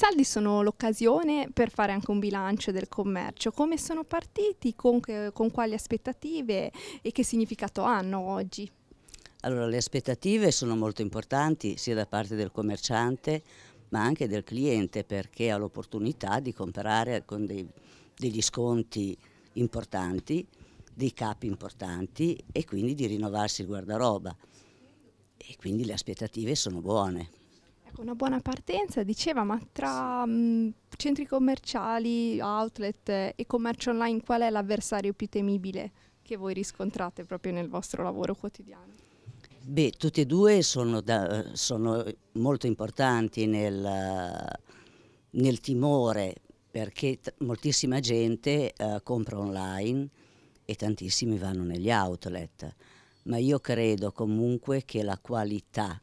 saldi sono l'occasione per fare anche un bilancio del commercio. Come sono partiti, con, con quali aspettative e che significato hanno oggi? Allora, le aspettative sono molto importanti sia da parte del commerciante ma anche del cliente perché ha l'opportunità di comprare con dei, degli sconti importanti, dei capi importanti e quindi di rinnovarsi il guardaroba e quindi le aspettative sono buone. Ecco, una buona partenza, diceva, ma tra mh, centri commerciali, outlet e commercio online qual è l'avversario più temibile che voi riscontrate proprio nel vostro lavoro quotidiano? Beh, tutti e due sono, da, sono molto importanti nel, nel, timore perché moltissima gente uh, compra online e tantissimi vanno negli outlet, ma io credo comunque che la qualità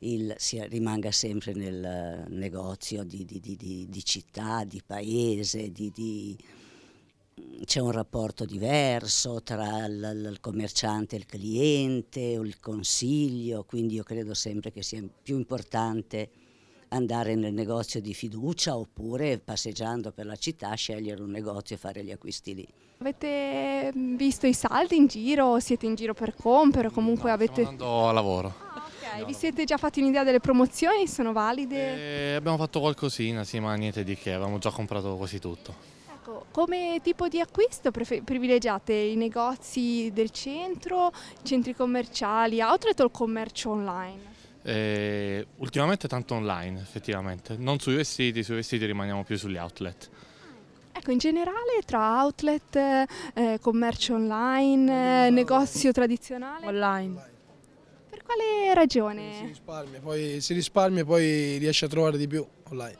il, sia, rimanga sempre nel negozio di, di, di, di città, di paese, c'è un rapporto diverso tra il, il, commerciante e il cliente, il consiglio, quindi io credo sempre che sia più importante andare nel negozio di fiducia oppure passeggiando per la città scegliere un negozio e fare gli acquisti lì. Avete visto i saldi in giro? Siete in giro per compiere? Comunque no, avete... Stiamo andando a lavoro. Ah, ok, vi siete già fatti un'idea delle promozioni? Sono valide? Eh, abbiamo fatto qualcosina, sì, ma niente di che, avevamo già comprato quasi tutto. Ecco, come tipo di acquisto privilegiate i negozi del centro, centri commerciali, outlet o il commercio online? Eh, ultimamente tanto online effettivamente, non sui vestiti, sui vestiti rimaniamo più sugli outlet. Ecco, in generale tra outlet, eh, commercio online, eh, negozio tradizionale? Online. Per quale ragione? Si risparmia, poi, si risparmia e poi riesce a trovare di più online.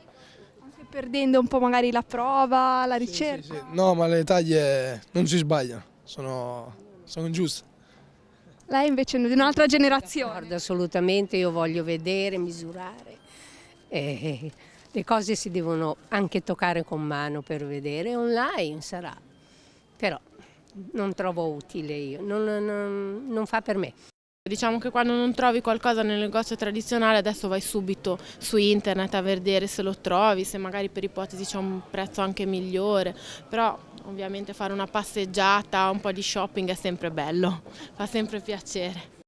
Anche perdendo un po' magari la prova, la ricerca? Sì, sì, sì. No, ma le taglie non si sbagliano, sono, sono giuste. Lei invece è di un'altra generazione. Guarda, assolutamente, io voglio vedere, misurare. E le cose si devono anche toccare con mano per vedere, online sarà, però non trovo utile io, non, non, non fa per me. Diciamo che quando non trovi qualcosa nel negozio tradizionale adesso vai subito su internet a vedere se lo trovi, se magari per ipotesi c'è un prezzo anche migliore, però Ovviamente fare una passeggiata, un po' di shopping è sempre bello, fa sempre piacere.